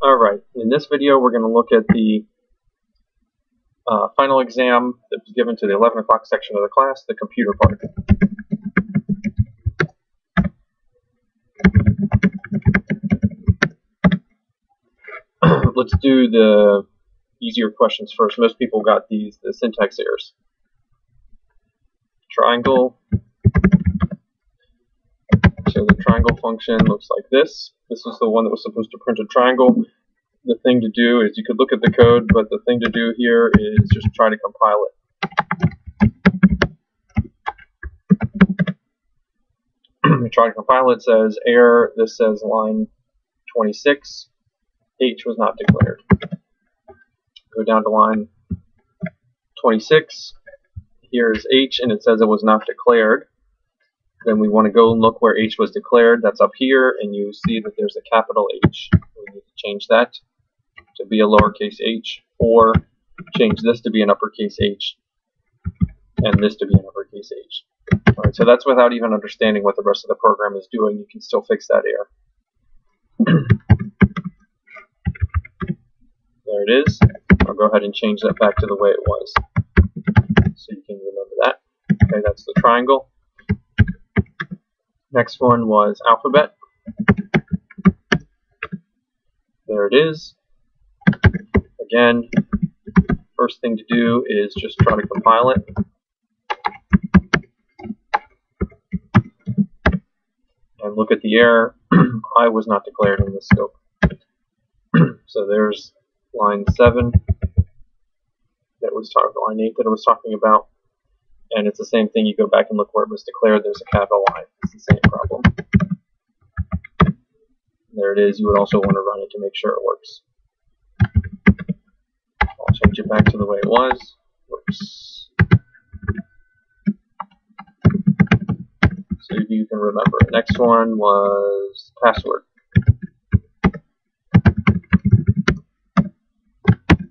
Alright, in this video we're going to look at the uh, final exam that was given to the 11 o'clock section of the class, the computer part. Let's do the easier questions first. Most people got these, the syntax errors. Triangle. So the triangle function looks like this. This is the one that was supposed to print a triangle. The thing to do is you could look at the code, but the thing to do here is just try to compile it. try to compile it says error, this says line 26, H was not declared. Go down to line 26, here's H and it says it was not declared. Then we want to go and look where H was declared. That's up here, and you see that there's a capital H. We need to change that to be a lowercase h, or change this to be an uppercase H, and this to be an uppercase H. Alright, so that's without even understanding what the rest of the program is doing. You can still fix that error. there it is. I'll go ahead and change that back to the way it was. So you can remember that. Okay, that's the triangle. Next one was alphabet. There it is. Again, first thing to do is just try to compile it. And look at the error. I was not declared in the scope. so there's line 7 that was line 8 that I was talking about and it's the same thing. You go back and look where it was declared. There's a capital line. It's the same problem. There it is. You would also want to run it to make sure it works. I'll change it back to the way it was. Whoops. So you can remember. Next one was password.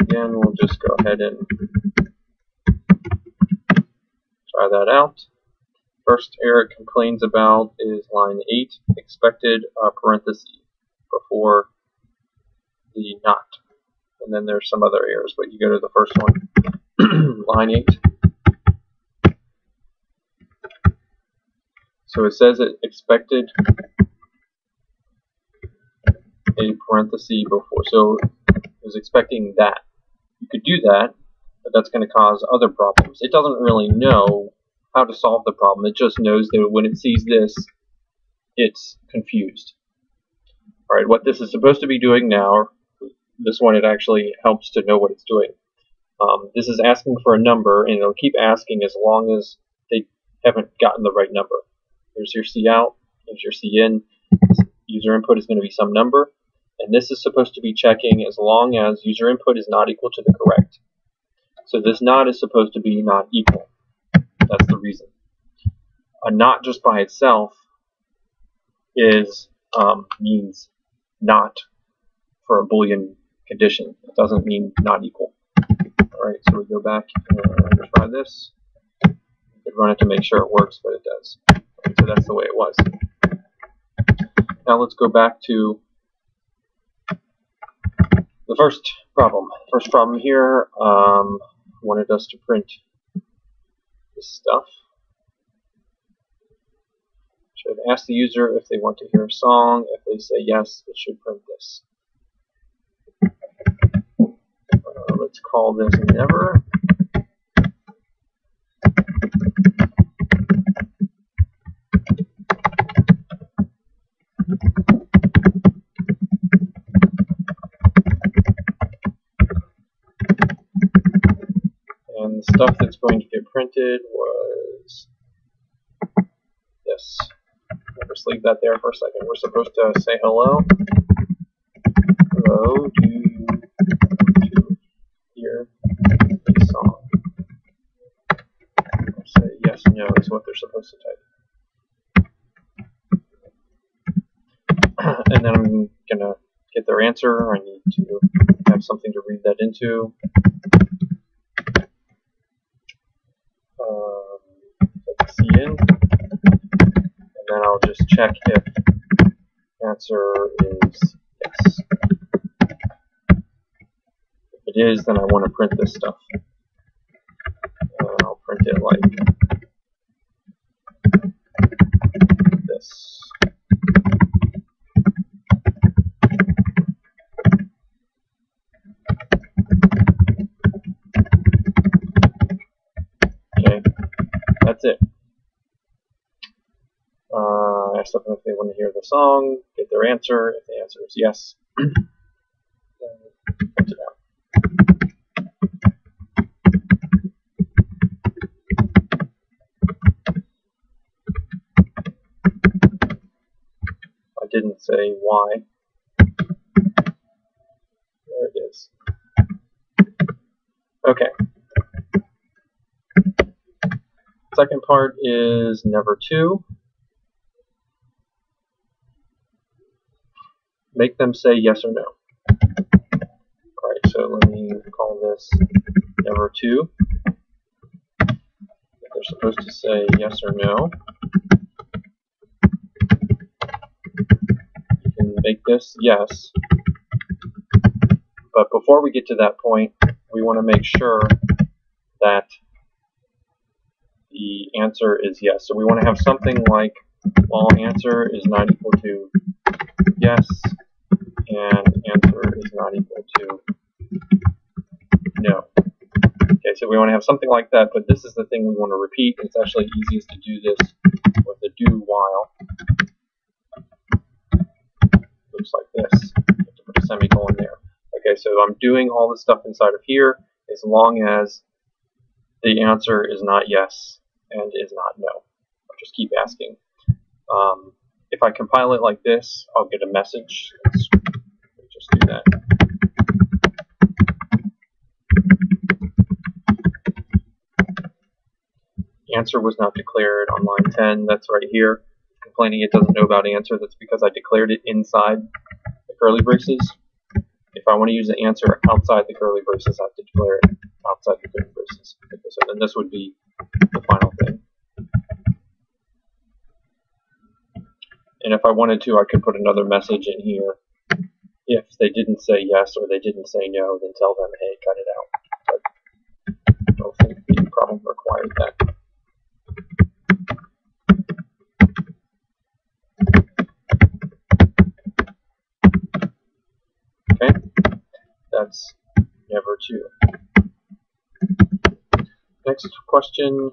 Again, we'll just go ahead and try that out. First error it complains about is line 8, expected uh, parenthesis before the not. And then there's some other errors, but you go to the first one, line 8. So it says it expected a parenthesis before. So it was expecting that. You could do that, but that's going to cause other problems. It doesn't really know how to solve the problem. It just knows that when it sees this, it's confused. Alright, what this is supposed to be doing now, this one it actually helps to know what it's doing. Um, this is asking for a number, and it'll keep asking as long as they haven't gotten the right number. Here's your C out, here's your C in. User input is going to be some number, and this is supposed to be checking as long as user input is not equal to the correct. So this not is supposed to be not equal. That's the reason. A not just by itself is um, means not for a Boolean condition. It doesn't mean not equal. Alright, so we go back and try this. You could run it to make sure it works, but it does. Right, so that's the way it was. Now let's go back to the first problem. First problem here, um, wanted us to print this stuff. Should ask the user if they want to hear a song. If they say yes, it should print this. Uh, let's call this never. The stuff that's going to get printed was this. I'll just leave that there for a second. We're supposed to say hello. Hello, do you to hear a song? I'll say yes, no is what they're supposed to type. and then I'm gonna get their answer. I need to have something to read that into. in, and then I'll just check if answer is yes. If it is, then I want to print this stuff. And I'll print it like this. Okay, that's it. Uh, if they want to hear the song, get their answer. If the answer is yes, then it out. I didn't say why. There it is. Okay. Second part is never two. Make them say yes or no. Alright, so let me call this never two. They're supposed to say yes or no. You can make this yes. But before we get to that point, we want to make sure that the answer is yes. So we want to have something like, well, answer is not equal to yes, and answer is not equal to no. Okay, so we want to have something like that, but this is the thing we want to repeat. It's actually easiest to do this with a do while. Looks like this. Have to put a semicolon there. Okay, so I'm doing all this stuff inside of here as long as the answer is not yes and is not no. I'll just keep asking. Um, if I compile it like this, I'll get a message. Do that. Answer was not declared on line 10. That's right here. Complaining it doesn't know about answer. That's because I declared it inside the curly braces. If I want to use the answer outside the curly braces, I have to declare it outside the curly braces. Okay, so then this would be the final thing. And if I wanted to, I could put another message in here. If they didn't say yes or they didn't say no, then tell them, hey, cut it out. But I don't think the problem required that. Okay, that's never two. Next question.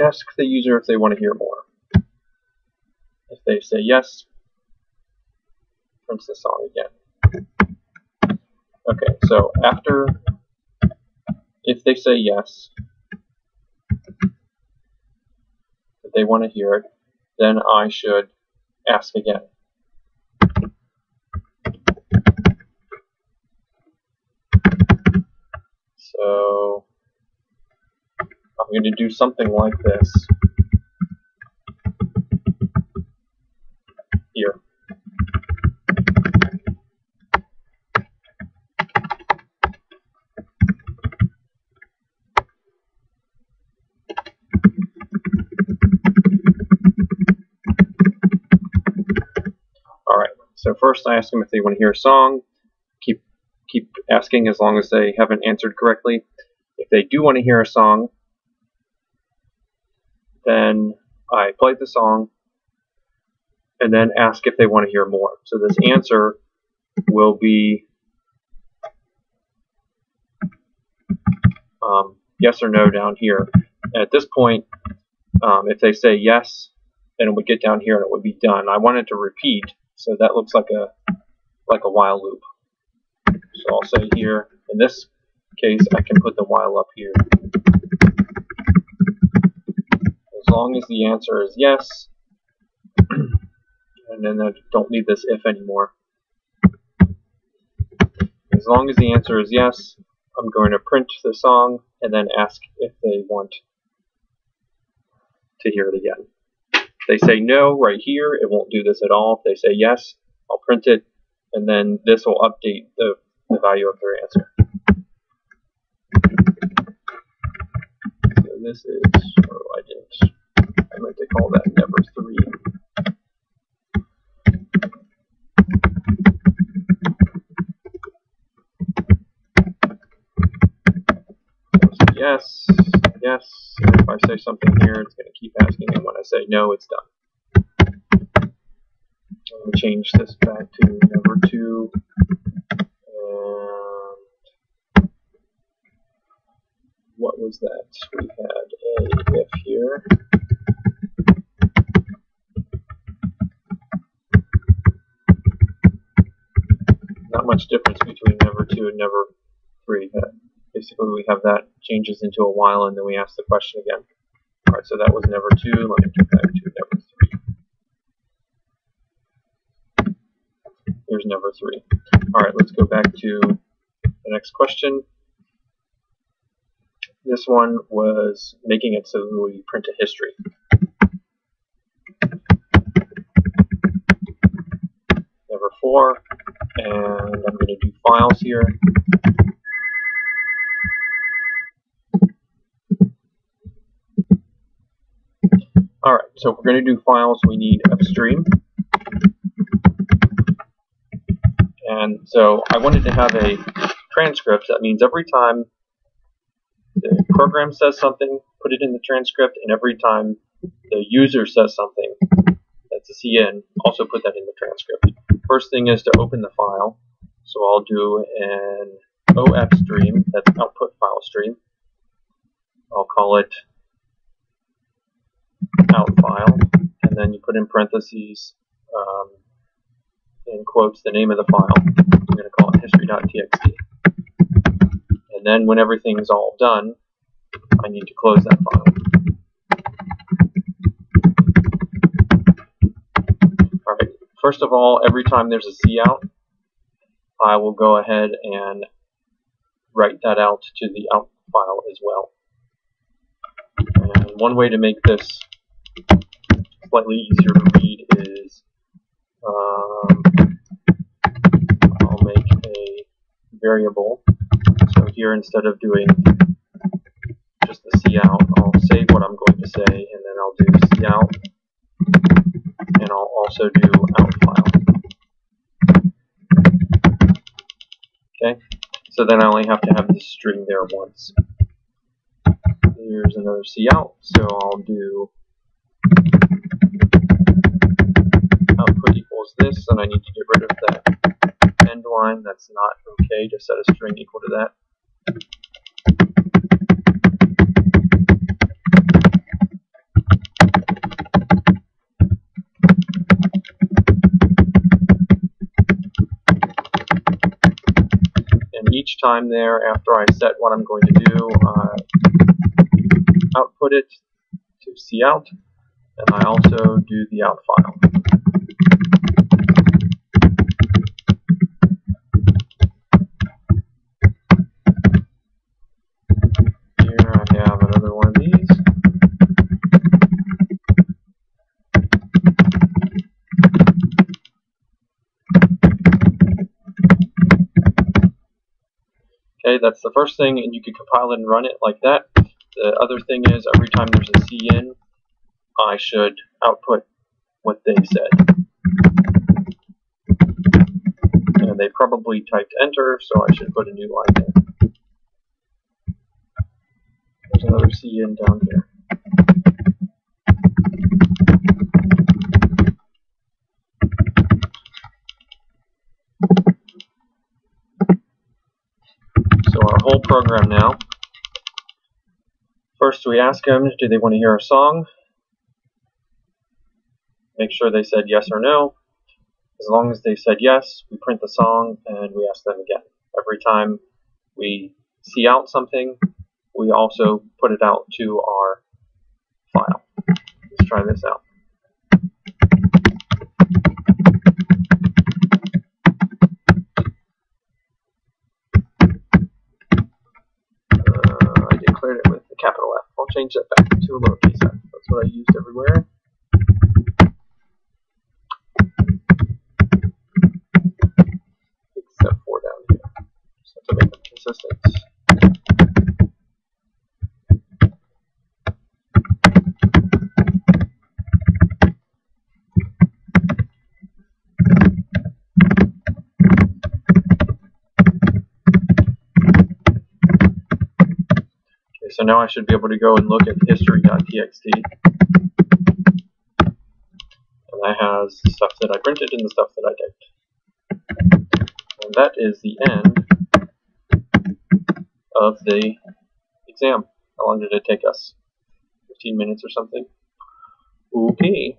Ask the user if they want to hear more. If they say yes, print the song again. Okay, so after, if they say yes, that they want to hear it, then I should ask again. So I'm going to do something like this so first I ask them if they want to hear a song. Keep keep asking as long as they haven't answered correctly. If they do want to hear a song, then I play the song and then ask if they want to hear more. So this answer will be um, yes or no down here. At this point, um, if they say yes, then it would get down here and it would be done. I want it to repeat, so that looks like a like a while loop. So I'll say here, in this case, I can put the while up here. As long as the answer is yes, and then I don't need this if anymore. As long as the answer is yes, I'm going to print the song and then ask if they want to hear it again. They say no right here, it won't do this at all. If they say yes, I'll print it, and then this will update the, the value of their answer. So this is, oh, I didn't, I meant to call that number three. Yes yes. And if I say something here, it's going to keep asking, and when I say no, it's done. I'm going to change this back to number 2. And what was that? We had a if here. Not much difference between number 2 and number 3 basically we have that changes into a while and then we ask the question again. Alright, so that was never two. Let me get back to never three. Here's never three. Alright, let's go back to the next question. This one was making it so we print a history. Never four, and I'm going to do files here. Alright, so if we're going to do files, we need fstream. And so I wanted to have a transcript. That means every time the program says something, put it in the transcript, and every time the user says something, that's a cin, also put that in the transcript. First thing is to open the file. So I'll do an OF stream, that's output file stream. I'll call it out file, and then you put in parentheses, um, in quotes, the name of the file. I'm going to call it history.txt. And then when everything's all done, I need to close that file. Alright, first of all, every time there's a cout, I will go ahead and write that out to the out file as well. And one way to make this slightly easier to read is um, I'll make a variable. So here instead of doing just the cout, I'll save what I'm going to say and then I'll do cout and I'll also do out file. Okay, so then I only have to have this string there once. Here's another cout, so I'll do output equals this, and I need to get rid of that end line. That's not okay. to set a string equal to that. And each time there, after I set what I'm going to do, uh, output it to cout, and I also do the out file. Here I have another one of these. Okay, that's the first thing, and you can compile it and run it like that. The other thing is, every time there's a cin, I should output what they said. And they probably typed enter, so I should put a new line there. There's another cin down here. So our whole program now. First we ask them, do they want to hear a song? Make sure they said yes or no. As long as they said yes, we print the song and we ask them again. Every time we see out something, we also put it out to our file. Let's try this out. Uh, I declared it with a capital F. I'll change that back to a lowercase f. That's what I used everywhere. Except for down here. Just have to make them consistent. Okay, so now I should be able to go and look at history.txt. And that has stuff that I printed and the stuff that I typed. And that is the end of the exam. How long did it take us? 15 minutes or something? Okay.